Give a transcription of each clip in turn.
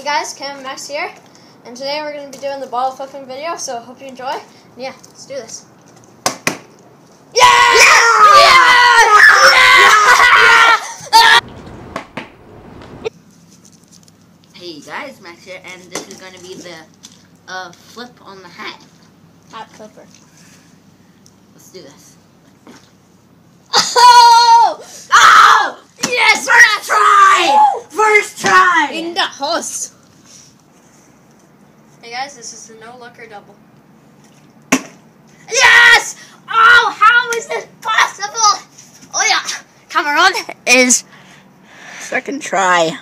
Hey guys, Cam Max here, and today we're going to be doing the ball flipping video, so hope you enjoy. And yeah, let's do this. Hey guys, Max here, and this is going to be the uh, flip on the hat. Hat flipper. Let's do this. Oh! Oh! Yes! First try! First try! In the house. This is the no looker double. Yes! Oh, how is this possible? Oh yeah, Cameron is second try.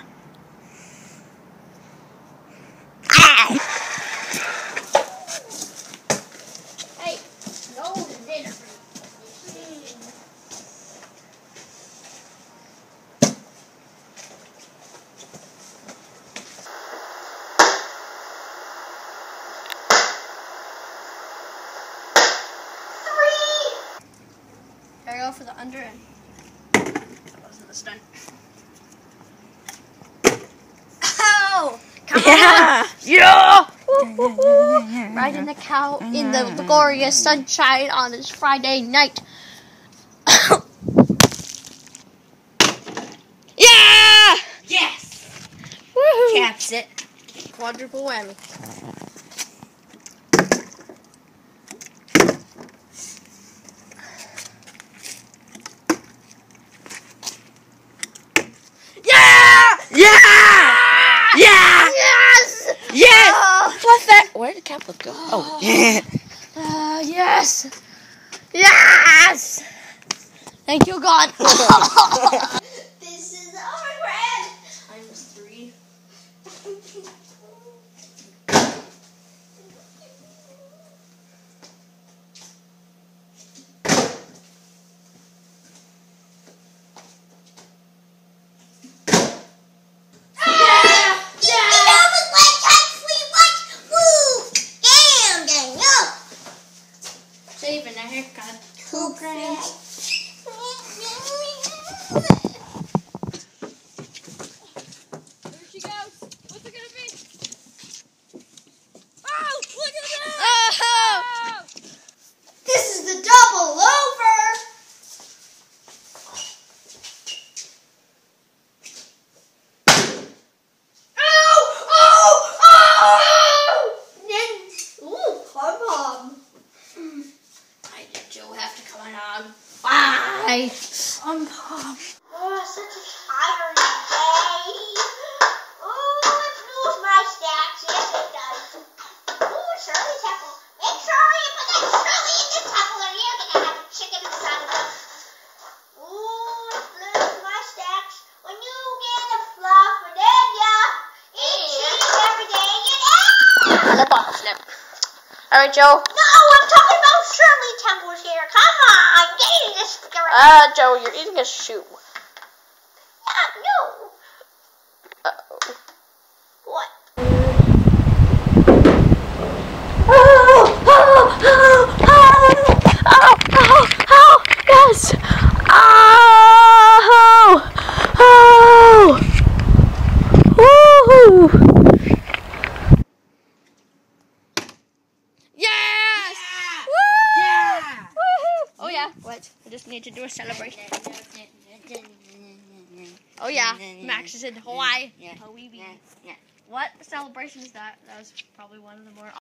Ah! Hey, no dinner. Here I go for the under and that wasn't the stunt. Oh! Come Yeah! Yeah! Riding the cow in the glorious sunshine on this Friday night. Yeah! Yes! Woohoo! Caps it. Quadruple whammy. Yeah! Yeah! Yeah! Yes! Yes! Oh, What's go? Oh, yeah. uh, yes! Yes! Thank you, God. this is our grand. I'm three. Saving a haircut. Two grand. There she goes. What's it gonna be? Oh, look at that! Oh! This is the double over. Oh! Oh! Oh! Ooh, come on. Why did Joe have to come on? Why? I'm Tom. Oh, such a tiring day. Oh, let's lose my stacks. Yes, it does. Oh, Shirley Temple. Hey, Shirley, you put that Shirley in the Temple, or you're gonna have a chicken inside. Oh, let's lose my stacks. When you get a fluff, and then ya eat cheese every day, you know. Flip off, flip. All right, Joe. No, I'm talking about Shirley Temple's here. Come on, get in this cigarette. Uh, Joe, you're eating a shoe. Ah, no. Uh-oh. What? Oh, oh, oh, oh, oh, oh, oh, yes. Oh, oh, woohoo. Yes. Woo! Yeah! Woohoo. Oh yeah. What? I just need to do a celebration. Oh, oh yeah. Max is in Hawaii. Yeah. Hawaii. What celebration is that? That was probably one of the more